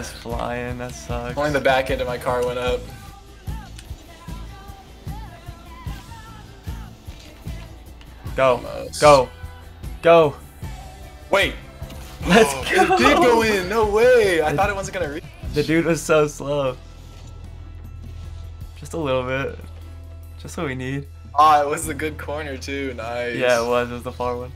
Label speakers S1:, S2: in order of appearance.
S1: just flying. That sucks.
S2: Only the back end of my car went up.
S1: Go.
S2: Almost.
S1: Go. Go.
S2: Wait.
S1: Let's
S2: Oh,
S1: go.
S2: It did go in. No way. I thought it wasn't gonna reach.
S1: The dude was so slow. Just a little bit. Just what we need.
S2: Ah, it was a good corner too. Nice.
S1: Yeah, it was. It was the far one.